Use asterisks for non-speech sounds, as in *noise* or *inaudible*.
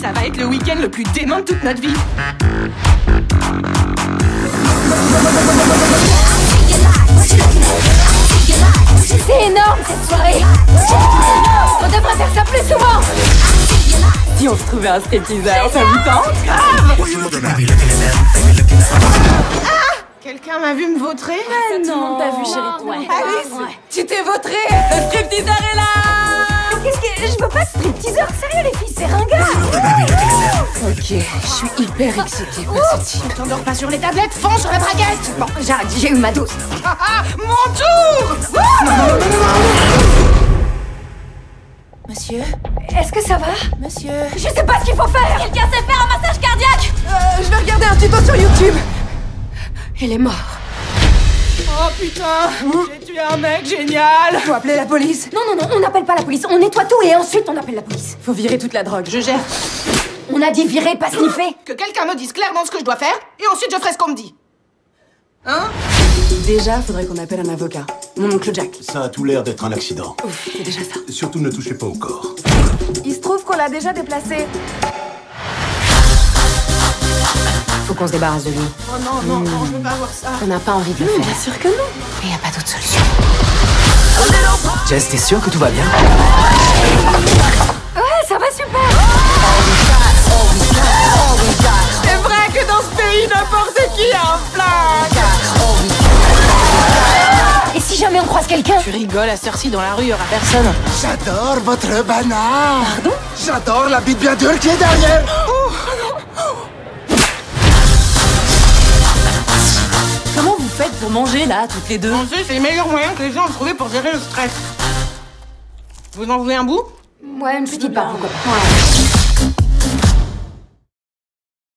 Ça va être le week-end le plus dément de toute notre vie. C'est énorme cette soirée. On devrait faire ça plus souvent. Si on se trouvait un stripteaseur, ça vous tente Quelqu'un m'a vu me vautrer? Ah non T'as vu, chérie, toi Alice, tu t'es vautrée. Le stripteaseur est là sérieux les filles, c'est ringard Ok, je suis hyper excitée par ce type. T'endors pas sur les tablettes, fonce sur la braguette Bon, j'arrête, j'ai eu ma dose. Ah ah, mon tour *laughs* Monsieur Est-ce que ça va Monsieur Je sais pas ce qu'il faut faire Quelqu'un sait faire un massage cardiaque Euh, Je vais regarder un tuto sur YouTube. Il est mort. Oh putain, j'ai tué un mec génial Faut appeler la police. Non, non, non, on n'appelle pas la police. On nettoie tout et ensuite on appelle la police. Faut virer toute la drogue, je gère. On a dit virer, pas sniffer. Que quelqu'un me dise clairement ce que je dois faire, et ensuite je ferai ce qu'on me dit. Hein? Déjà, faudrait qu'on appelle un avocat. Mon oncle Jack. Ça a tout l'air d'être un accident. C'est déjà ça. Surtout ne touchez pas au corps. Il se trouve qu'on l'a déjà déplacé. Faut qu'on se débarrasse de lui. Oh non, non, non, je veux pas voir ça. On n'a pas envie de le faire. Bien sûr que non. Il n'y a pas d'autre solution. Jess, t'es sûr que tout va bien Ouais, ça va super. C'est vrai que dans ce pays, n'importe qui a un flingue Et si jamais on croise quelqu'un? Tu rigoles, à Cersei dans la rue, il y aura personne. J'adore votre banane Pardon? J'adore la bite bien dure qui est derrière Pour manger là, toutes les deux Manger, c'est le meilleur moyen que les gens ont trouvé pour gérer le stress. Vous en voulez un bout? Ouais, une petite part, pourquoi pas. Ouais.